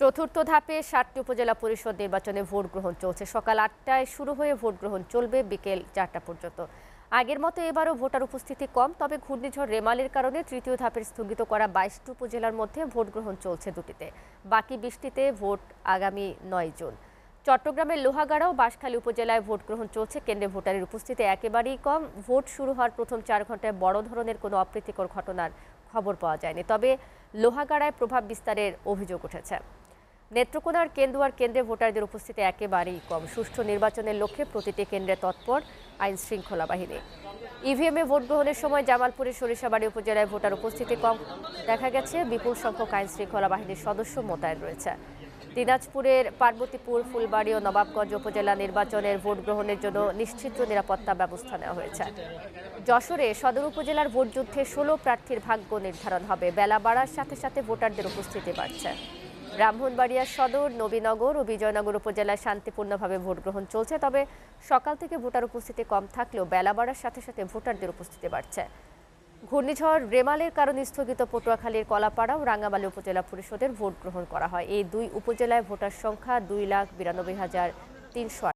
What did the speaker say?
চতুর্থ ধাপে সাতটি উপজেলা পরিষদ নির্বাচনে ভোট গ্রহণ চলছে। সকাল আটটায় শুরু হয়ে ভোট গ্রহণ চলবে বিকেল চারটা পর্যন্ত। আগের মতো এবারও ভোটার উপস্থিতি কম, তবে ঘূর্ণিঝড় রেমালের কারণে তৃতীয় ধাপের স্থগিত করা বাইশটি উপজেলার মধ্যে ভোট গ্রহণ চলছে দুটিতে। বাকি বৃষ্টিতে ভোট আগামী নয় জুন। চট্টগ্রামের লোহাগাড়া ও বাঁশখালী উপজেলায় ভোট গ্রহণ চলছে। কেন্দ্রে ভোটারের উপস্থিতি একেবারেই কম। ভোট শুরু হওয়ার প্রথম চার ঘন্টায় বড় ধরনের কোনো অপ্রীতিকর ঘটনার খবর পাওয়া যায়নি। তবে লোহাগাড়ায় প্রভাব বিস্তারের অভিযোগ উঠেছে। নেত্রকোনার কেন্দুয়ার কেন্দ্রে ভোটারদের উপস্থিতি একেবারেই কম। সুষ্ঠু নির্বাচনের লক্ষ্যে প্রতিটি কেন্দ্রে তৎপর আইন শৃঙ্খলা বাহিনী। ইভিএমে ভোট গ্রহণের সময় জামালপুরের সরিষাবাড়ি উপজেলায় ভোটার উপস্থিতি কম। দেখা গেছে, বিপুল সংখ্যক আইন শৃঙ্খলা বাহিনীর সদস্য মোতায়েন রয়েছে। দিনাজপুরের পার্বতীপুর, ফুলবাড়ি ও নবাবগঞ্জ উপজেলা নির্বাচনের ভোট গ্রহণের জন্য নিশ্চিত নিরাপত্তা ব্যবস্থা নেওয়া হয়েছে। যশোরে সদর উপজেলার ভোট যুদ্ধে ষোলো প্রার্থীর ভাগ্য নির্ধারণ হবে। বেলা বাড়ার সাথে সাথে ভোটারদের উপস্থিতি বাড়ছে। ব্রাহ্মণবাড়িয়া সদর, নবীনগর ও বিজয়নগর উপজেলায় শান্তিপূর্ণভাবে ভোট গ্রহণ চলছে, তবে সকাল থেকে ভোটার উপস্থিতি কম থাকলেও বেলা বাড়ার সাথে সাথে ভোটারদের উপস্থিতি বাড়ছে। ঘূর্ণিঝড় রেমালের কারণে স্থগিত পটুয়াখালীর কলাপাড়া ও রাঙ্গামালী উপজেলা পরিষদের ভোট গ্রহণ করা হয়। এই দুই উপজেলায় ভোটার সংখ্যা দুই লাখ বিরানব্বই হাজার তিনশো